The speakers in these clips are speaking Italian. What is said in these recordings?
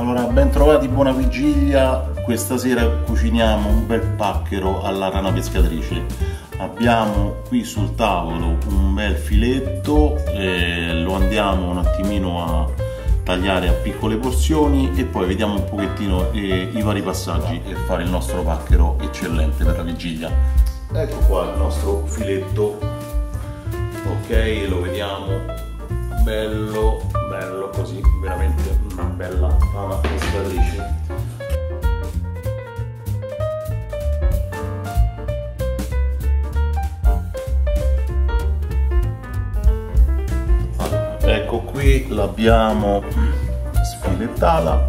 Allora, ben trovati, buona vigilia. Questa sera cuciniamo un bel pacchero alla rana pescatrice. Abbiamo qui sul tavolo un bel filetto, eh, lo andiamo un attimino a tagliare a piccole porzioni e poi vediamo un pochettino eh, i vari passaggi e fare il nostro pacchero eccellente per la vigilia. Ecco qua il nostro filetto, ok, lo vediamo bello bello così bella pala pescatrice ecco qui l'abbiamo sfilettata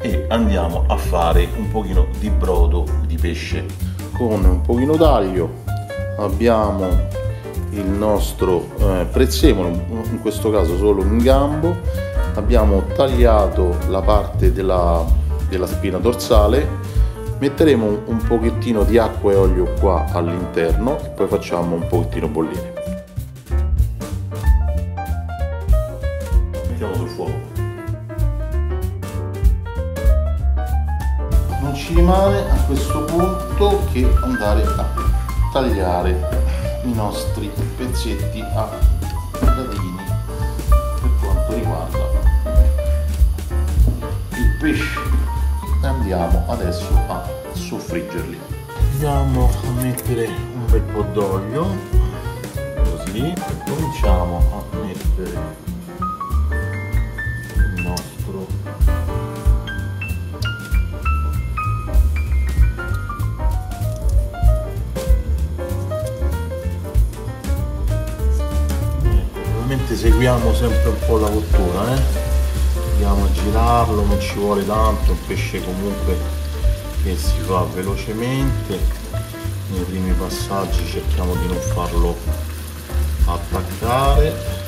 e andiamo a fare un pochino di brodo di pesce. Con un pochino d'aglio abbiamo il nostro eh, prezzemolo, in questo caso solo in gambo, abbiamo tagliato la parte della, della spina dorsale, metteremo un pochettino di acqua e olio qua all'interno e poi facciamo un pochettino bollire. Mettiamo sul fuoco. Non ci rimane a questo punto che andare a tagliare i nostri pezzetti a andiamo adesso a soffriggerli andiamo a mettere un bel po' d'olio così cominciamo a mettere seguiamo sempre un po' la cottura eh? Andiamo a girarlo non ci vuole tanto un pesce comunque che si fa velocemente. Nei primi passaggi cerchiamo di non farlo attaccare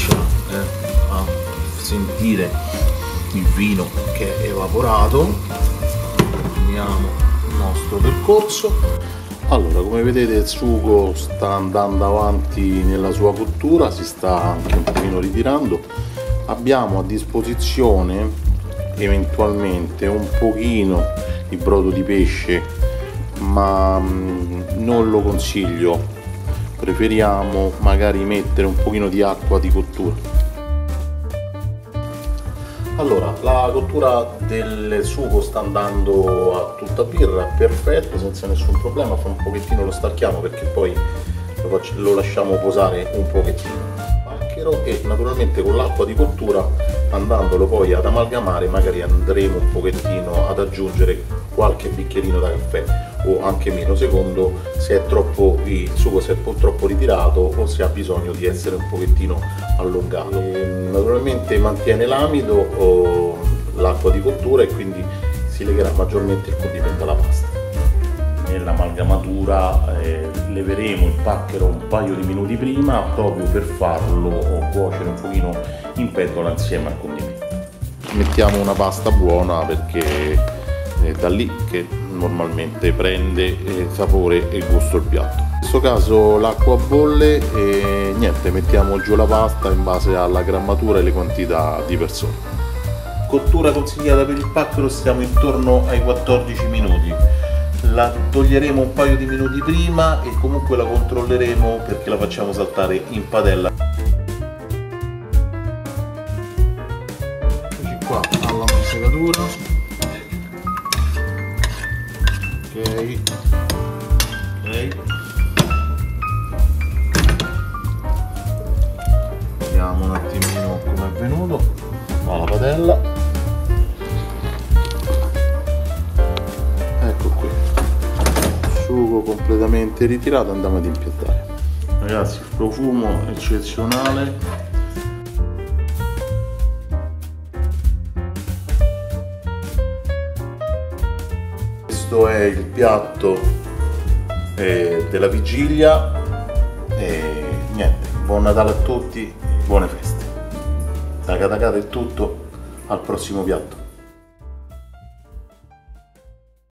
comincia eh, a sentire il vino che è evaporato. Continuiamo il nostro percorso. Allora come vedete il sugo sta andando avanti nella sua cottura si sta anche un pochino ritirando. Abbiamo a disposizione eventualmente un pochino di brodo di pesce ma mm, non lo consiglio preferiamo magari mettere un pochino di acqua di cottura. Allora la cottura del sugo sta andando a tutta birra perfetto senza nessun problema fa un pochettino lo stacchiamo perché poi lo, faccio, lo lasciamo posare un pochettino e naturalmente con l'acqua di cottura andandolo poi ad amalgamare magari andremo un pochettino ad aggiungere qualche bicchierino da caffè o anche meno secondo se è troppo il sugo se è troppo ritirato o se ha bisogno di essere un pochettino allungato. E naturalmente mantiene l'amido l'acqua di cottura e quindi si legherà maggiormente il condimento alla pasta nell'amalgamatura eh, leveremo il pacchero un paio di minuti prima proprio per farlo cuocere un pochino in pentola insieme al condimento mettiamo una pasta buona perché è da lì che normalmente prende eh, sapore e gusto il piatto. In questo caso l'acqua bolle e niente, mettiamo giù la pasta in base alla grammatura e le quantità di persone. Cottura consigliata per il pacchero stiamo intorno ai 14 minuti. La toglieremo un paio di minuti prima e comunque la controlleremo perché la facciamo saltare in padella. Eccoci qua alla mansecatura ok. Ok. Vediamo un attimino come è venuto. Qua la padella sugo completamente ritirato andiamo ad impiattare ragazzi il profumo eccezionale. Questo è il piatto eh, della vigilia e niente, buon Natale a tutti, buone feste. taca taca è tutto al prossimo piatto